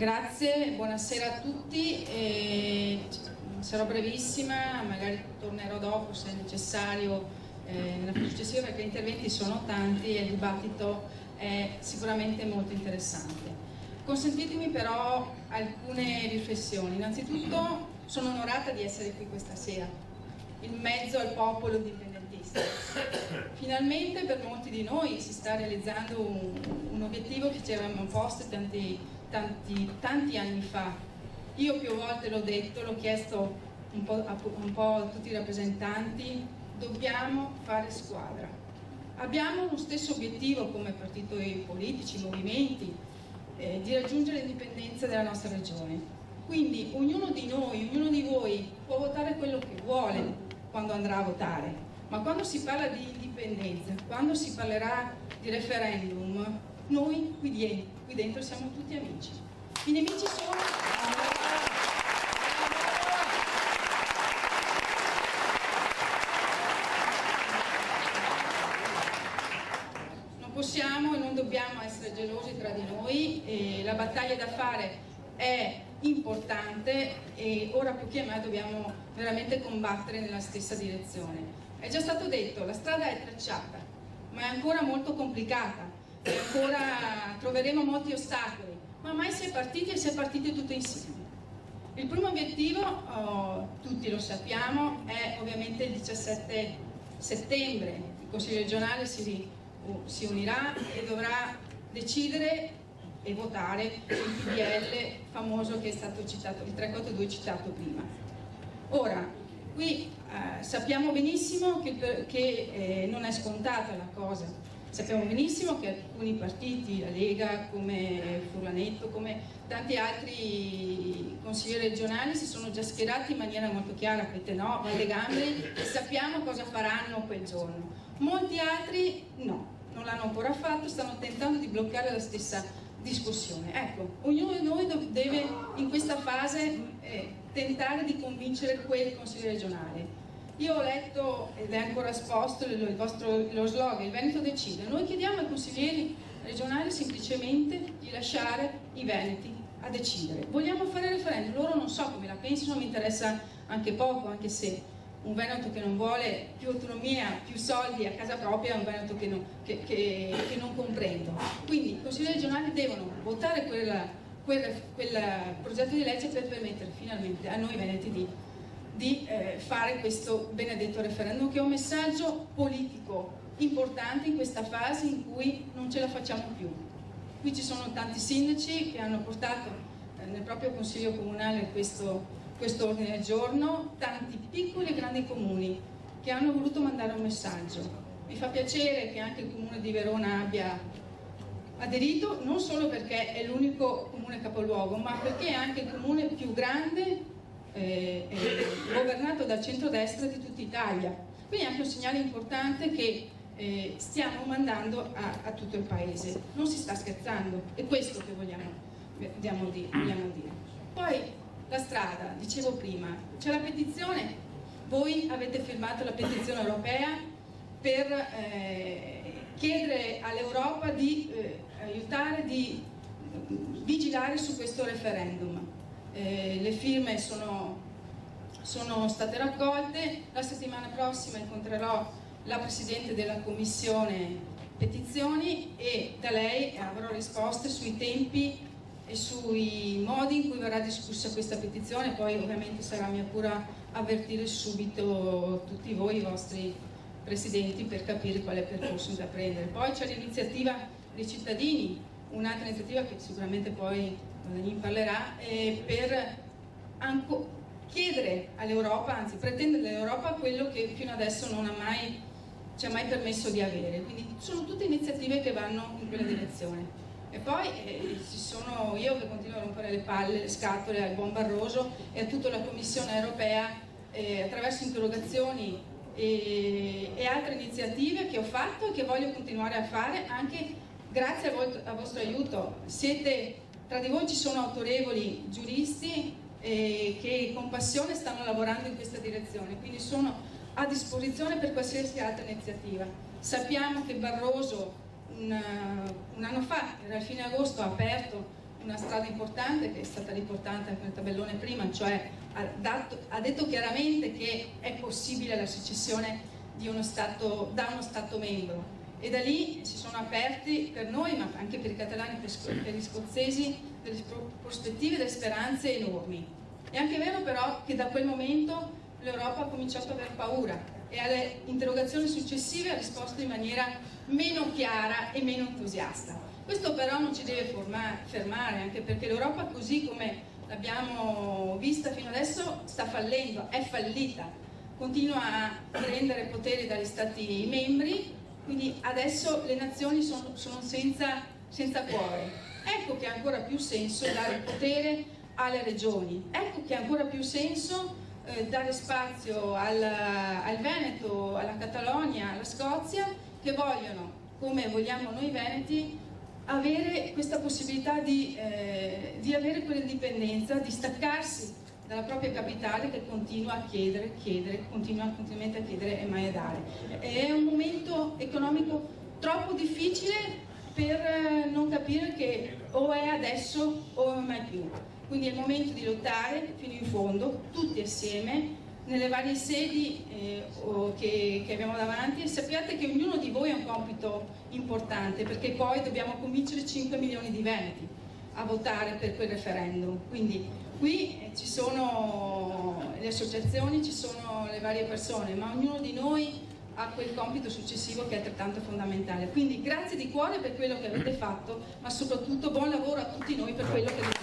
Grazie, buonasera a tutti. E sarò brevissima, magari tornerò dopo se necessario eh, nella successiva perché gli interventi sono tanti e il dibattito è sicuramente molto interessante. Consentitemi però alcune riflessioni. Innanzitutto sono onorata di essere qui questa sera, in mezzo al popolo indipendentista. Finalmente per molti di noi si sta realizzando un, un obiettivo che ci avevamo posto tanti, tanti, tanti anni fa. Io più volte l'ho detto, l'ho chiesto un po', a, un po' a tutti i rappresentanti, dobbiamo fare squadra. Abbiamo lo stesso obiettivo come partiti politici, movimenti, eh, di raggiungere l'indipendenza della nostra regione. Quindi ognuno di noi, ognuno di voi può votare quello che vuole quando andrà a votare, ma quando si parla di indipendenza, quando si parlerà di referendum, noi qui, qui dentro siamo tutti amici. I nemici sono... possiamo e non dobbiamo essere gelosi tra di noi, la battaglia da fare è importante e ora più che mai dobbiamo veramente combattere nella stessa direzione. È già stato detto, la strada è tracciata, ma è ancora molto complicata e ancora troveremo molti ostacoli, ma mai si è partiti e si è partiti tutti insieme. Il primo obiettivo, oh, tutti lo sappiamo, è ovviamente il 17 settembre, il Consiglio regionale si si unirà e dovrà decidere e votare il PDL famoso che è stato citato, il 342 citato prima. Ora, qui eh, sappiamo benissimo che, che eh, non è scontata la cosa, sappiamo benissimo che alcuni partiti, la Lega, come Furlanetto, come tanti altri consiglieri regionali si sono già schierati in maniera molto chiara, Pete no, Valle Gambri, e sappiamo cosa faranno quel giorno. Molti altri no, non l'hanno ancora fatto, stanno tentando di bloccare la stessa discussione. Ecco, ognuno di noi deve in questa fase eh, tentare di convincere quel Consiglio regionale. Io ho letto, ed è ancora esposto il vostro, lo slogan, il Veneto decide. Noi chiediamo ai consiglieri regionali semplicemente di lasciare i Veneti a decidere. Vogliamo fare referendum, loro non so come la pensano, mi interessa anche poco, anche se un Veneto che non vuole più autonomia, più soldi a casa propria è un Veneto che non, che, che, che non comprendo. Quindi i consigli regionali devono votare quel, quel, quel, progetto di legge per permettere finalmente a noi Veneti di, di eh, fare questo benedetto referendum che è un messaggio politico importante in questa fase in cui non ce la facciamo più. Qui ci sono tanti sindaci che hanno portato eh, nel proprio consiglio comunale questo questo ordine del giorno tanti piccoli e grandi comuni che hanno voluto mandare un messaggio. Mi fa piacere che anche il comune di Verona abbia aderito, non solo perché è l'unico comune capoluogo, ma perché è anche il comune più grande eh, eh, governato dal centrodestra di tutta Italia. Quindi è anche un segnale importante che eh, stiamo mandando a, a, tutto il paese. Non si sta scherzando, è questo che vogliamo, vogliamo dire. Poi la strada, dicevo prima, c'è la petizione, voi avete firmato la petizione europea per eh, chiedere all'Europa di eh, aiutare, di vigilare su questo referendum. Eh, le firme sono, sono state raccolte, la settimana prossima incontrerò la Presidente della Commissione petizioni e da lei avrò risposte sui tempi e sui modi in cui verrà discussa questa petizione, poi ovviamente sarà mia cura avvertire subito tutti voi, i vostri presidenti, per capire quale percorso intraprendere. Poi c'è l'iniziativa dei cittadini, un'altra iniziativa che sicuramente poi Guadagnini parlerà, eh, per chiedere all'Europa, anzi pretendere dall'Europa quello che fino adesso non ha mai, ci ha mai permesso di avere. Quindi sono tutte iniziative che vanno in quella direzione. E poi eh, ci sono io che continuo a rompere le palle, le scatole al buon Barroso e a tutta la Commissione europea eh, attraverso interrogazioni e, e, altre iniziative che ho fatto e che voglio continuare a fare anche grazie al vostro aiuto. Siete, tra di voi ci sono autorevoli giuristi eh, che con passione stanno lavorando in questa direzione, quindi sono a disposizione per qualsiasi altra iniziativa. Sappiamo che Barroso un, un, anno fa, era il fine agosto, ha aperto una strada importante che è stata riportata nel tabellone prima, cioè ha, dato, ha detto chiaramente che è possibile la secessione uno stato, da uno Stato membro e da lì si sono aperti per noi, ma anche per i catalani e per gli scozzesi, delle prospettive e delle speranze enormi. È anche vero però che da quel momento l'Europa ha cominciato ad aver paura e alle interrogazioni successive ha risposto in maniera meno chiara e meno entusiasta. Questo però non ci deve fermare, anche perché l'Europa così come l'abbiamo vista fino adesso sta fallendo, è fallita, continua a prendere poteri dagli Stati membri, quindi adesso le nazioni sono, sono senza, senza cuore. Ecco che ha ancora più senso dare potere alle regioni, ecco che ha ancora più senso eh, dare spazio al, al, Veneto, alla Catalogna, alla Scozia, che vogliono, come vogliamo noi veneti, avere questa possibilità di, eh, di avere quell'indipendenza, di staccarsi dalla propria capitale che continua a chiedere, chiedere, continua continuamente a chiedere e mai a dare. È un momento economico troppo difficile per eh, non capire che o è adesso o mai più. Quindi è il momento di lottare fino in fondo, tutti assieme, nelle varie sedi eh, che, che, abbiamo davanti e sappiate che ognuno di voi ha un compito importante perché poi dobbiamo convincere 5 milioni di veneti a votare per quel referendum. Quindi qui ci sono le associazioni, ci sono le varie persone, ma ognuno di noi ha quel compito successivo che è altrettanto fondamentale. Quindi grazie di cuore per quello che avete fatto, ma soprattutto buon lavoro a tutti noi per quello che avete fatto.